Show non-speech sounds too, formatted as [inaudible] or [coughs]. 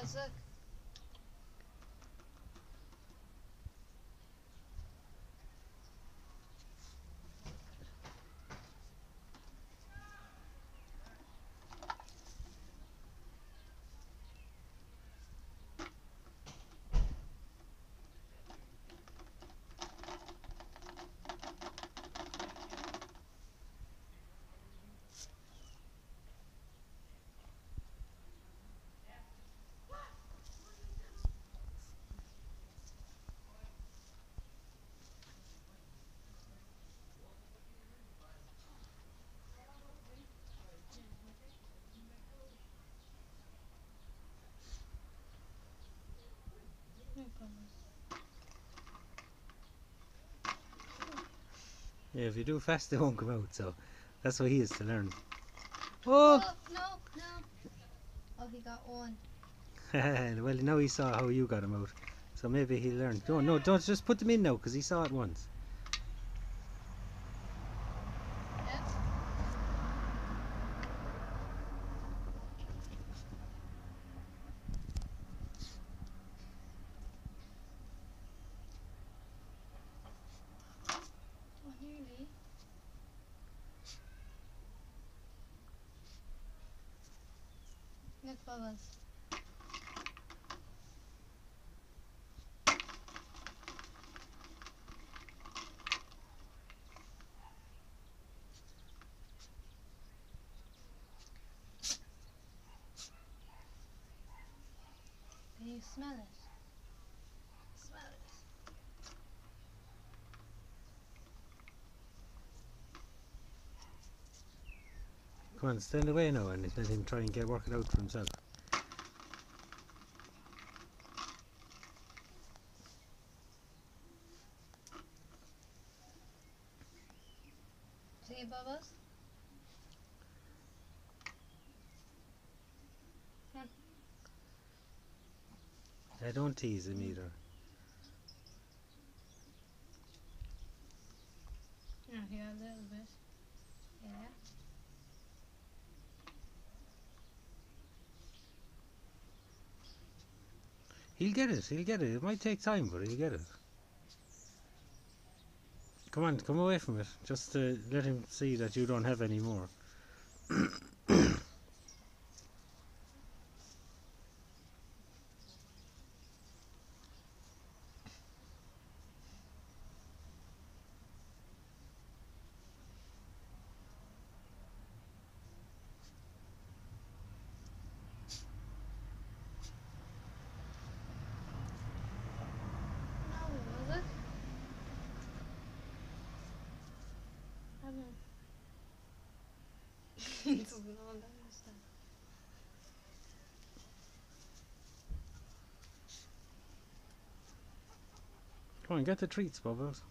可是 Yeah, if you do fast, they won't come out. So that's what he is to learn. Oh, Oh, no, no. Oh, he got one. [laughs] well, now he saw how you got him out. So maybe he learned. No, no, don't just put them in now because he saw it once. Can you smell it? Come on, stand away now and let him try and get work it out for himself. See, Bubbles? I don't tease him mm. either. Yeah, here a little bit. Yeah. He'll get it. He'll get it. It might take time, but he'll get it. Come on, come away from it. Just to let him see that you don't have any more. [coughs] No, was it? I don't understand. Come on, get the treats, Bubbles.